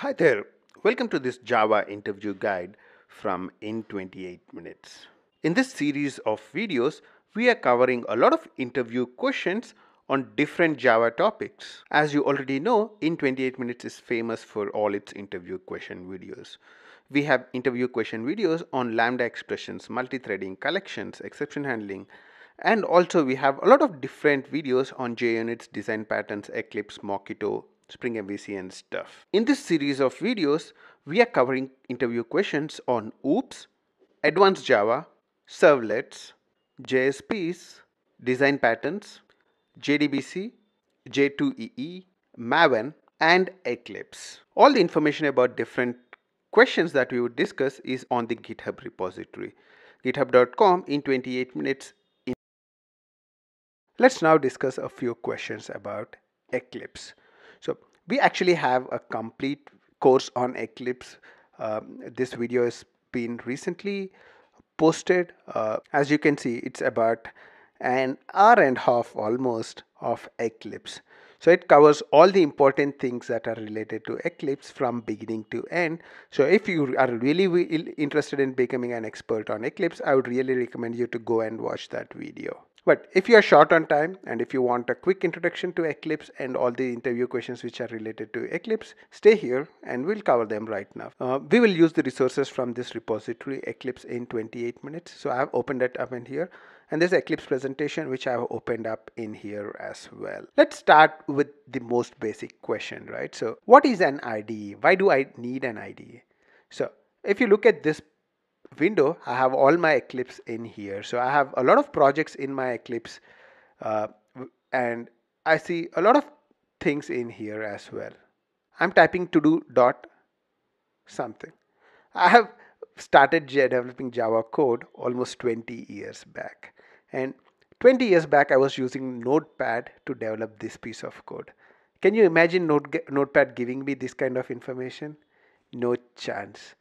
Hi there. Welcome to this Java interview guide from In 28 Minutes. In this series of videos, we are covering a lot of interview questions on different Java topics. As you already know, In 28 Minutes is famous for all its interview question videos. We have interview question videos on Lambda expressions, multi-threading, collections, exception handling, and also we have a lot of different videos on JUnits, design patterns, Eclipse, Mockito, Spring MVC and stuff. In this series of videos, we are covering interview questions on OOPS, Advanced Java, Servlets, JSPs, Design Patterns, JDBC, J2EE, Maven, and Eclipse. All the information about different questions that we would discuss is on the GitHub repository. github.com in 28 minutes. Let's now discuss a few questions about Eclipse. So we actually have a complete course on Eclipse. Um, this video has been recently posted. Uh, as you can see, it's about an hour and a half almost of Eclipse. So it covers all the important things that are related to Eclipse from beginning to end. So if you are really interested in becoming an expert on Eclipse, I would really recommend you to go and watch that video. But if you are short on time and if you want a quick introduction to Eclipse and all the interview questions which are related to Eclipse, stay here and we'll cover them right now. Uh, we will use the resources from this repository Eclipse in 28 minutes. So I have opened it up in here and there's Eclipse presentation which I have opened up in here as well. Let's start with the most basic question, right? So what is an IDE? Why do I need an IDE? So if you look at this window, I have all my Eclipse in here. So I have a lot of projects in my Eclipse uh, and I see a lot of things in here as well. I'm typing to do dot something. I have started developing Java code almost 20 years back. And 20 years back, I was using Notepad to develop this piece of code. Can you imagine Notepad giving me this kind of information? No chance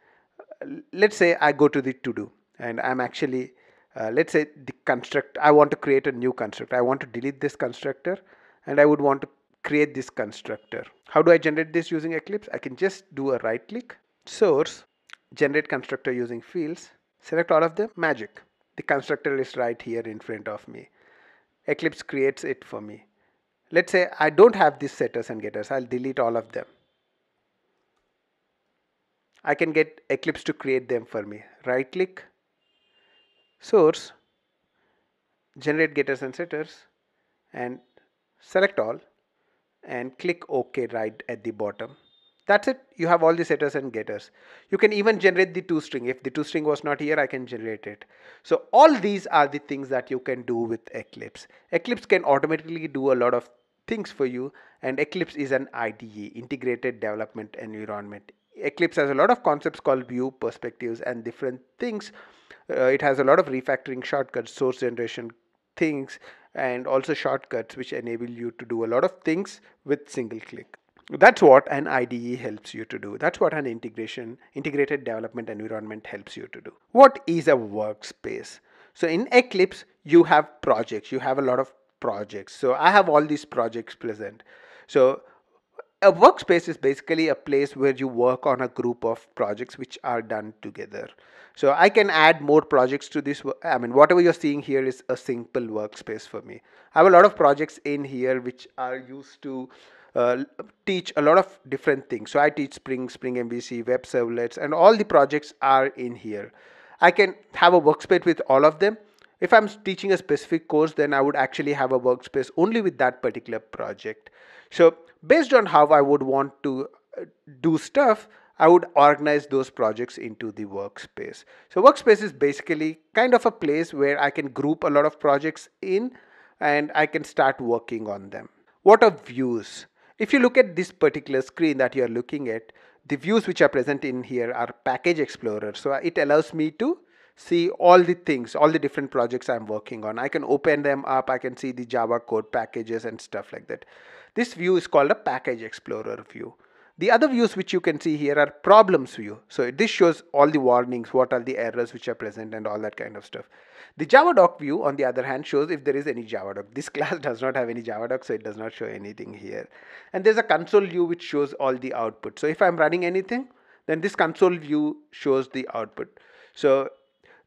let's say I go to the to do and I'm actually uh, let's say the construct I want to create a new constructor I want to delete this constructor and I would want to create this constructor. How do I generate this using Eclipse? I can just do a right click source generate constructor using fields select all of them magic. The constructor is right here in front of me. Eclipse creates it for me. Let's say I don't have these setters and getters I'll delete all of them I can get Eclipse to create them for me. Right click, source, generate getters and setters and select all and click OK right at the bottom. That's it. You have all the setters and getters. You can even generate the toString. If the toString was not here, I can generate it. So all these are the things that you can do with Eclipse. Eclipse can automatically do a lot of things for you and Eclipse is an IDE, integrated development environment. Eclipse has a lot of concepts called view perspectives and different things. Uh, it has a lot of refactoring shortcuts, source generation things, and also shortcuts which enable you to do a lot of things with single click. That's what an IDE helps you to do. That's what an integration, integrated development environment helps you to do. What is a workspace? So in Eclipse, you have projects. You have a lot of projects. So I have all these projects present. So a workspace is basically a place where you work on a group of projects which are done together. So I can add more projects to this. I mean, whatever you're seeing here is a simple workspace for me. I have a lot of projects in here which are used to uh, teach a lot of different things. So I teach Spring, Spring MVC, web servlets, and all the projects are in here. I can have a workspace with all of them. If I'm teaching a specific course, then I would actually have a workspace only with that particular project. So based on how I would want to uh, do stuff, I would organize those projects into the workspace. So workspace is basically kind of a place where I can group a lot of projects in and I can start working on them. What are views? If you look at this particular screen that you're looking at, the views which are present in here are package explorer. So it allows me to see all the things, all the different projects I'm working on. I can open them up. I can see the Java code packages and stuff like that. This view is called a package explorer view. The other views which you can see here are problems view. So this shows all the warnings, what are the errors which are present and all that kind of stuff. The Javadoc view on the other hand shows if there is any Javadoc. This class does not have any Javadoc so it does not show anything here. And there's a console view which shows all the output. So if I'm running anything then this console view shows the output. So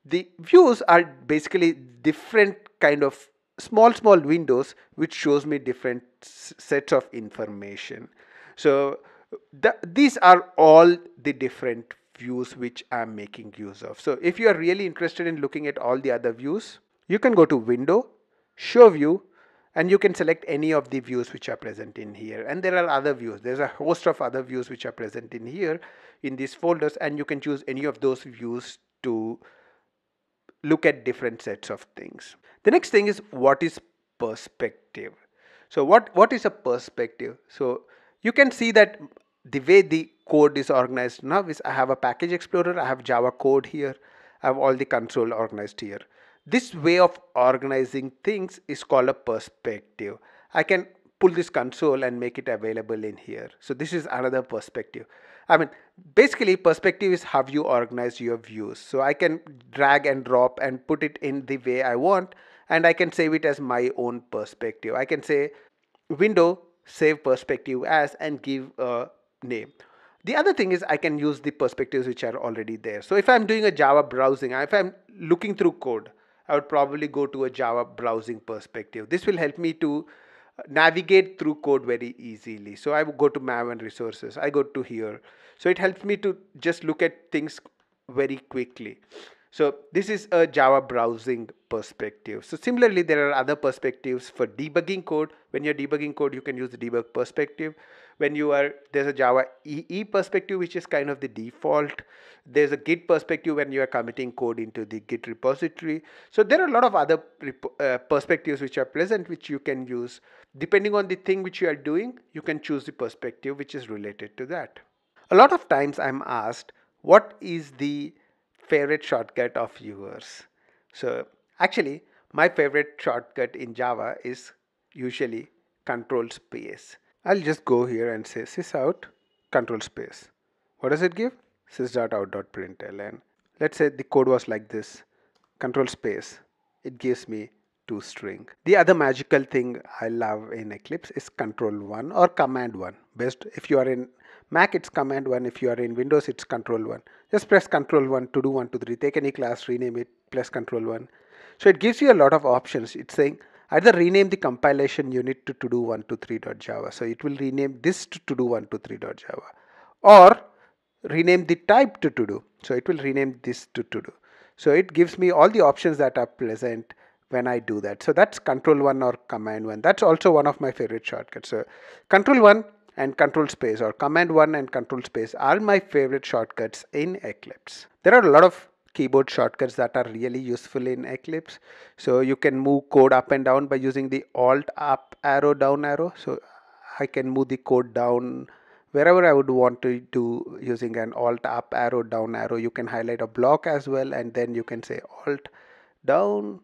the views are basically different kind of small small windows which shows me different sets of information. So the, these are all the different views which I'm making use of. So if you are really interested in looking at all the other views, you can go to window, show view, and you can select any of the views which are present in here. And there are other views. There's a host of other views which are present in here in these folders and you can choose any of those views to look at different sets of things. The next thing is what is perspective. So what, what is a perspective? So you can see that the way the code is organized now is I have a package explorer, I have Java code here, I have all the console organized here. This way of organizing things is called a perspective. I can pull this console and make it available in here. So this is another perspective. I mean, basically perspective is how you organize your views. So I can drag and drop and put it in the way I want and I can save it as my own perspective. I can say window save perspective as and give a name. The other thing is I can use the perspectives which are already there. So if I'm doing a Java browsing, if I'm looking through code, I would probably go to a Java browsing perspective. This will help me to navigate through code very easily. So I go to Maven resources. I go to here. So it helps me to just look at things very quickly. So this is a Java browsing perspective. So similarly, there are other perspectives for debugging code. When you're debugging code, you can use the debug perspective. When you are, there's a Java EE perspective, which is kind of the default. There's a Git perspective when you are committing code into the Git repository. So there are a lot of other uh, perspectives which are present, which you can use. Depending on the thing which you are doing, you can choose the perspective which is related to that. A lot of times I'm asked, what is the favorite shortcut of yours. So actually my favorite shortcut in Java is usually control space. I'll just go here and say sysout control space. What does it give? sys.out.println. Let's say the code was like this control space. It gives me toString. The other magical thing I love in Eclipse is control 1 or command 1. Best if you are in Mac it's command 1, if you are in Windows it's control 1. Just press control 1 to do 1, 2, 3. Take any class, rename it, press control 1. So it gives you a lot of options. It's saying either rename the compilation unit to to do 123.java. So it will rename this to to do 123.java or rename the type to to do. So it will rename this to to do. So it gives me all the options that are present when I do that. So that's control 1 or command 1. That's also one of my favorite shortcuts. So control 1 and control space or command 1 and control space are my favorite shortcuts in Eclipse. There are a lot of keyboard shortcuts that are really useful in Eclipse. So you can move code up and down by using the alt up arrow down arrow. So I can move the code down wherever I would want to do using an alt up arrow down arrow. You can highlight a block as well and then you can say alt down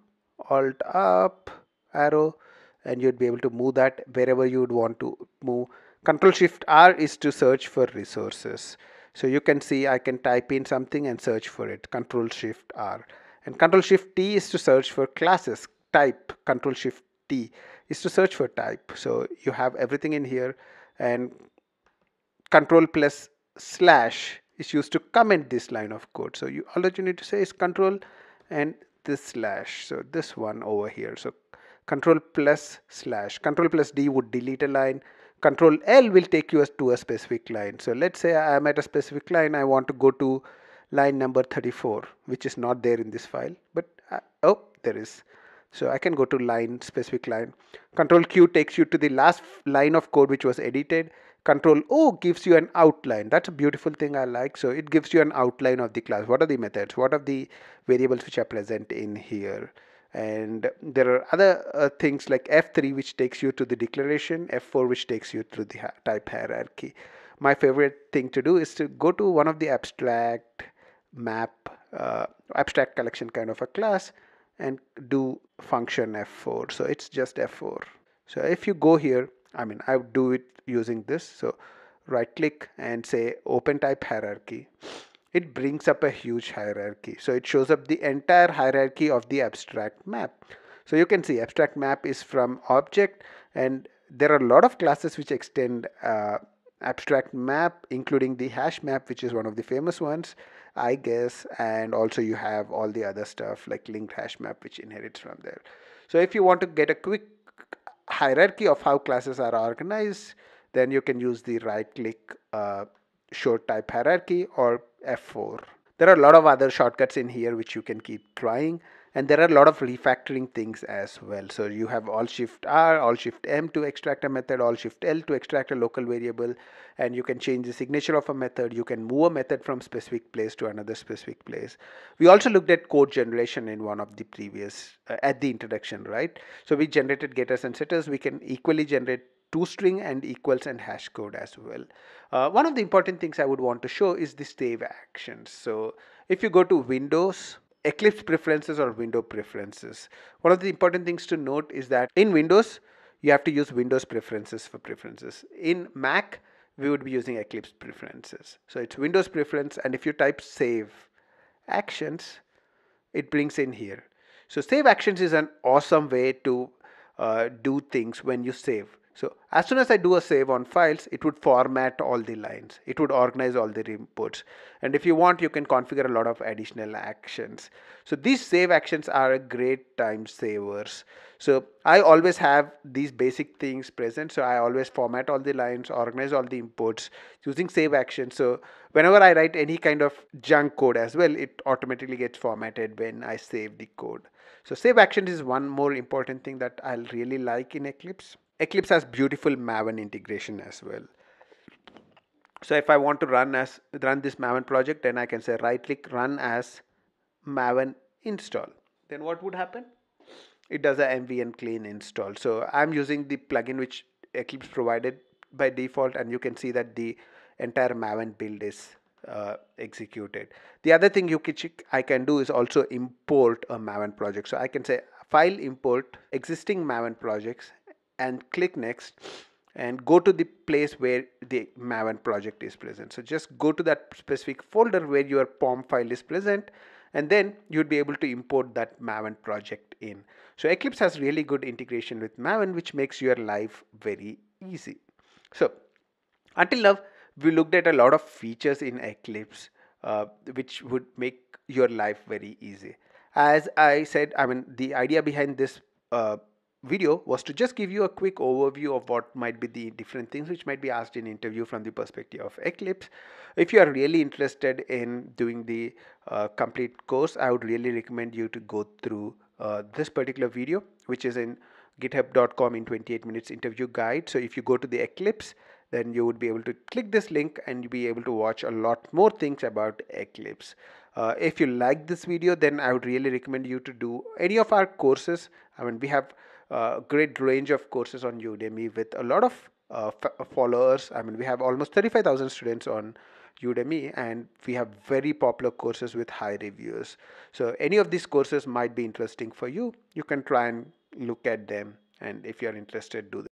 alt up arrow and you'd be able to move that wherever you would want to move control shift R is to search for resources so you can see I can type in something and search for it control shift R. And control shift T is to search for classes. Type control shift T is to search for type. So you have everything in here. And control plus slash is used to comment this line of code. So you all that you need to say is control and this slash. So this one over here. So control plus slash. Control plus d would delete a line control l will take you to a specific line. So let's say i am at a specific line i want to go to line number 34 which is not there in this file but uh, oh there is. So i can go to line specific line. Control q takes you to the last line of code which was edited. Control o gives you an outline. That's a beautiful thing i like. So it gives you an outline of the class. What are the methods? What are the variables which are present in here and there are other uh, things like f3 which takes you to the declaration f4 which takes you through the type hierarchy. My favorite thing to do is to go to one of the abstract map uh, abstract collection kind of a class and do function f4 so it's just f4 so if you go here I mean I would do it using this. So right click and say open type hierarchy it brings up a huge hierarchy. So it shows up the entire hierarchy of the abstract map. So you can see abstract map is from object and there are a lot of classes which extend uh, abstract map including the hash map which is one of the famous ones I guess and also you have all the other stuff like linked hash map which inherits from there. So if you want to get a quick hierarchy of how classes are organized then you can use the right click uh, show type hierarchy or F4 there are a lot of other shortcuts in here which you can keep trying and there are a lot of refactoring things as well. So you have alt shift r alt shift m to extract a method alt shift l to extract a local variable and you can change the signature of a method. You can move a method from specific place to another specific place. We also looked at code generation in one of the previous uh, at the introduction right? So we generated getters and setters. We can equally generate toString and equals and hash code as well. Uh, one of the important things I would want to show is the save actions. So if you go to Windows, Eclipse preferences or window preferences. One of the important things to note is that in Windows, you have to use Windows preferences for preferences. In Mac, we would be using Eclipse preferences. So it's Windows preference and if you type save actions, it brings in here. So save actions is an awesome way to uh, do things when you save. So as soon as I do a save on files, it would format all the lines. It would organize all the inputs. And if you want, you can configure a lot of additional actions. So these save actions are a great time savers. So I always have these basic things present. So I always format all the lines, organize all the inputs using save actions. So whenever I write any kind of junk code as well, it automatically gets formatted when I save the code. So save actions is one more important thing that I'll really like in Eclipse. Eclipse has beautiful Maven integration as well. So if I want to run as run this Maven project, then I can say right click run as Maven install. Then what would happen? It does a MVN clean install. So I'm using the plugin which Eclipse provided by default and you can see that the entire Maven build is uh, executed. The other thing you can I can do is also import a Maven project. So I can say file import existing Maven projects and click next and go to the place where the Maven project is present. So just go to that specific folder where your POM file is present and then you'd be able to import that Maven project in. So Eclipse has really good integration with Maven which makes your life very easy. So until now we looked at a lot of features in Eclipse uh, which would make your life very easy. As I said, I mean the idea behind this uh, video was to just give you a quick overview of what might be the different things which might be asked in interview from the perspective of Eclipse. If you are really interested in doing the uh, complete course, I would really recommend you to go through uh, this particular video which is in github.com in 28 minutes interview guide. So if you go to the Eclipse, then you would be able to click this link and you'll be able to watch a lot more things about Eclipse. Uh, if you like this video, then I would really recommend you to do any of our courses. I mean, we have a great range of courses on Udemy with a lot of uh, followers. I mean, we have almost 35,000 students on Udemy and we have very popular courses with high reviews. So any of these courses might be interesting for you. You can try and look at them and if you're interested, do them.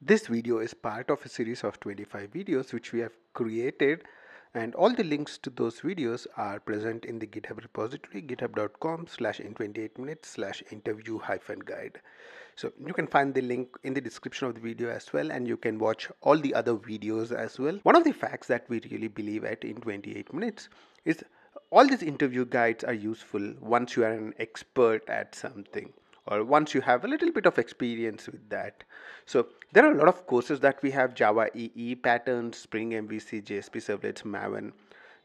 This video is part of a series of 25 videos which we have created and all the links to those videos are present in the github repository github.com slash in 28 minutes slash interview hyphen guide. So you can find the link in the description of the video as well and you can watch all the other videos as well. One of the facts that we really believe at in 28 minutes is all these interview guides are useful once you are an expert at something or once you have a little bit of experience with that. So there are a lot of courses that we have Java EE patterns, Spring MVC, JSP servlets, Maven.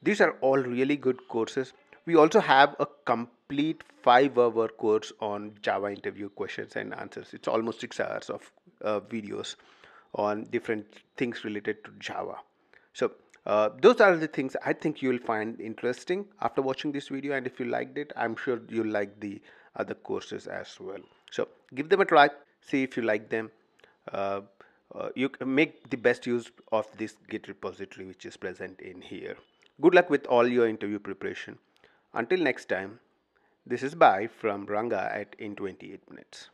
These are all really good courses. We also have a complete five hour course on Java interview questions and answers. It's almost six hours of uh, videos on different things related to Java. So uh, those are the things I think you'll find interesting after watching this video and if you liked it I'm sure you'll like the other courses as well. So give them a try see if you like them. Uh, uh, you can make the best use of this git repository which is present in here. Good luck with all your interview preparation. Until next time this is bye from ranga at in 28 minutes